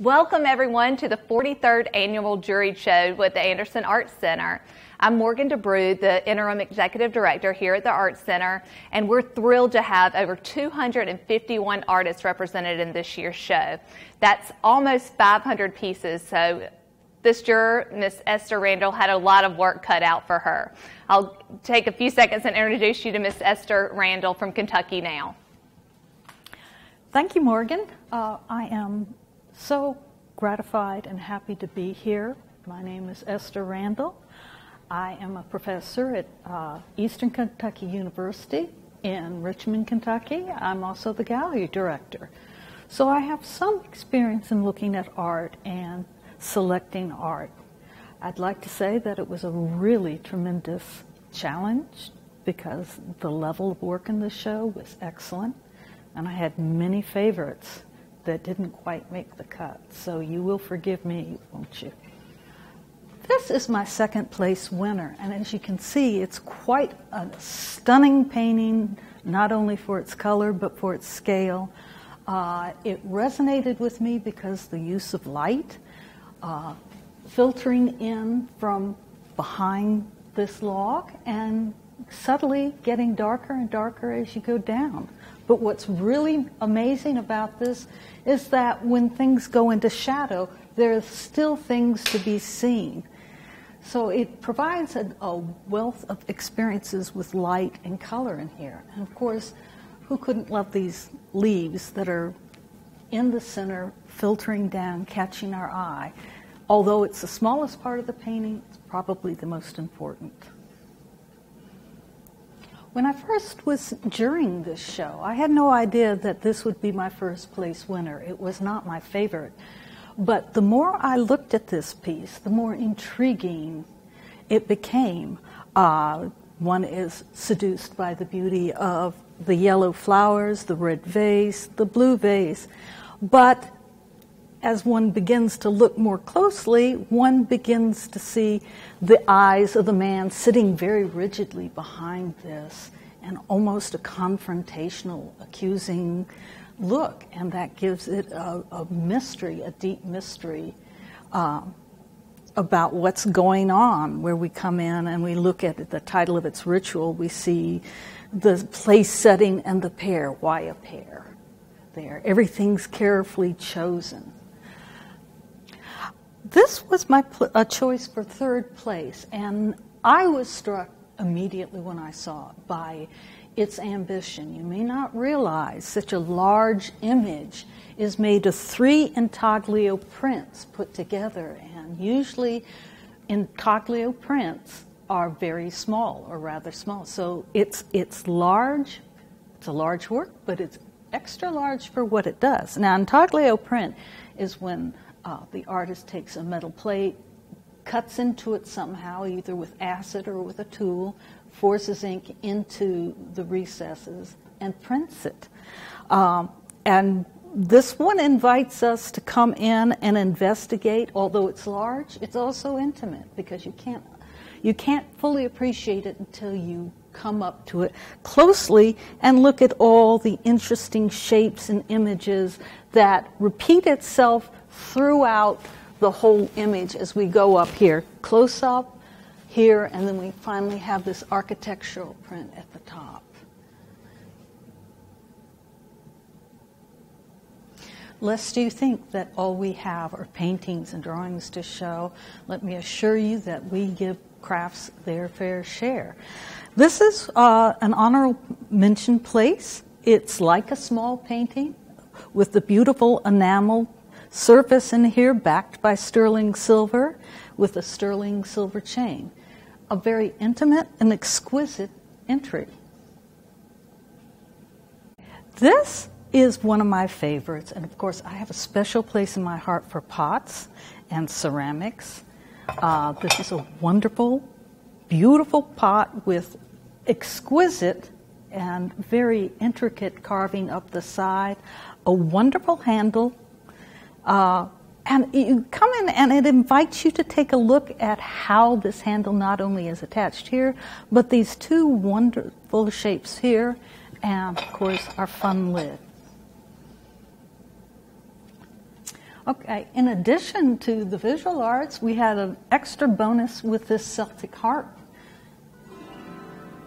Welcome, everyone, to the 43rd Annual Juried Show with the Anderson Arts Center. I'm Morgan DeBrew, the Interim Executive Director here at the Arts Center, and we're thrilled to have over 251 artists represented in this year's show. That's almost 500 pieces, so this juror, Miss Esther Randall, had a lot of work cut out for her. I'll take a few seconds and introduce you to Miss Esther Randall from Kentucky now. Thank you, Morgan. Uh, I am so gratified and happy to be here. My name is Esther Randall. I am a professor at uh, Eastern Kentucky University in Richmond, Kentucky. I'm also the gallery director. So I have some experience in looking at art and selecting art. I'd like to say that it was a really tremendous challenge because the level of work in the show was excellent, and I had many favorites that didn't quite make the cut. So you will forgive me, won't you? This is my second place winner, and as you can see, it's quite a stunning painting, not only for its color but for its scale. Uh, it resonated with me because the use of light uh, filtering in from behind this log and subtly getting darker and darker as you go down. But what's really amazing about this is that when things go into shadow, there are still things to be seen. So it provides a, a, wealth of experiences with light and color in here. And of course, who couldn't love these leaves that are in the center, filtering down, catching our eye? Although it's the smallest part of the painting, it's probably the most important. When I first was during this show, I had no idea that this would be my first place winner. It was not my favorite. But the more I looked at this piece, the more intriguing it became. Uh, one is seduced by the beauty of the yellow flowers, the red vase, the blue vase. But as one begins to look more closely, one begins to see the eyes of the man sitting very rigidly behind this and almost a confrontational, accusing look. And that gives it a, a mystery, a deep mystery um, about what's going on. Where we come in and we look at the title of its ritual, we see the place setting and the pair. Why a pair? There. Everything's carefully chosen this was my pl- a choice for third place, and I was struck immediately when I saw it by its ambition. You may not realize such a large image is made of three intaglio prints put together, and usually intaglio prints are very small or rather small. So it's it's large. It's a large work, but it's extra large for what it does. Now, intaglio print is when uh, the artist takes a metal plate, cuts into it somehow, either with acid or with a tool, forces ink into the recesses, and prints it. Um, and this one invites us to come in and investigate. Although it's large, it's also intimate because you can't you can't fully appreciate it until you come up to it closely and look at all the interesting shapes and images that repeat itself throughout the whole image as we go up here. Close up here, and then we finally have this architectural print at the top. Lest you think that all we have are paintings and drawings to show, let me assure you that we give crafts their fair share. This is uh, an honorable mention place. It's like a small painting with the beautiful enamel surface in here backed by sterling silver with a sterling silver chain. A very intimate and exquisite entry. This is one of my favorites, and of course, I have a special place in my heart for pots and ceramics. Uh, this is a wonderful, beautiful pot with exquisite and very intricate carving up the side, a wonderful handle uh, and you come in and it invites you to take a look at how this handle not only is attached here, but these two wonderful shapes here, and of course our fun lid. Okay, in addition to the visual arts, we had an extra bonus with this Celtic harp,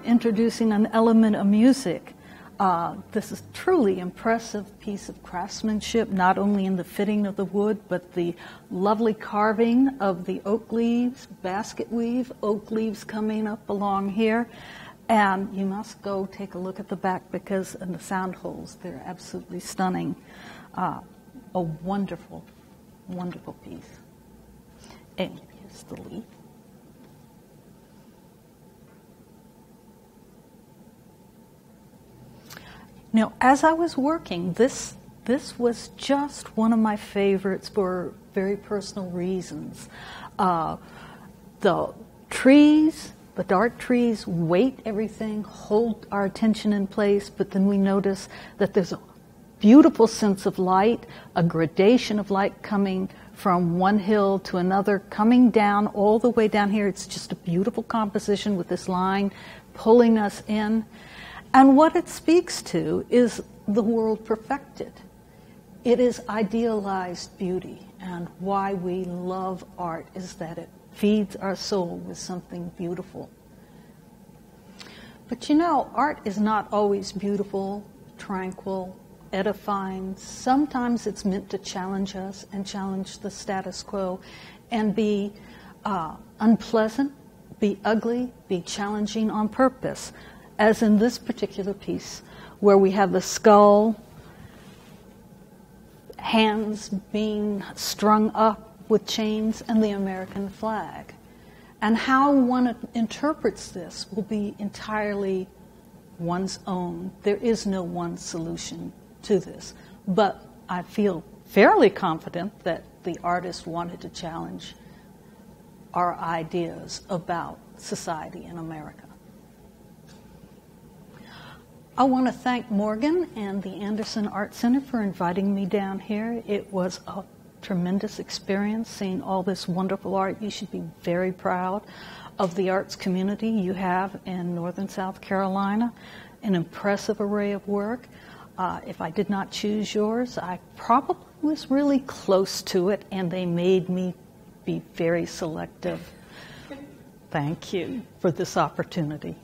introducing an element of music. Uh, this is truly impressive piece of craftsmanship, not only in the fitting of the wood, but the lovely carving of the oak leaves, basket weave, oak leaves coming up along here. And you must go take a look at the back because in the sound holes, they're absolutely stunning. Uh, a wonderful, wonderful piece. And here's the leaf. Now, as I was working, this this was just one of my favorites for very personal reasons. Uh, the trees, the dark trees, weight everything, hold our attention in place, but then we notice that there's a beautiful sense of light, a gradation of light coming from one hill to another, coming down all the way down here. It's just a beautiful composition with this line pulling us in. And what it speaks to is the world perfected. It is idealized beauty. And why we love art is that it feeds our soul with something beautiful. But you know, art is not always beautiful, tranquil, edifying. Sometimes it's meant to challenge us and challenge the status quo and be uh, unpleasant, be ugly, be challenging on purpose, as in this particular piece where we have the skull, hands being strung up with chains, and the American flag. And how one interprets this will be entirely one's own. There is no one solution to this. But I feel fairly confident that the artist wanted to challenge our ideas about society in America. I want to thank Morgan and the Anderson Art Center for inviting me down here. It was a tremendous experience seeing all this wonderful art. You should be very proud of the arts community you have in northern South Carolina, an impressive array of work. Uh, if I did not choose yours, I probably was really close to it, and they made me be very selective. Thank you for this opportunity.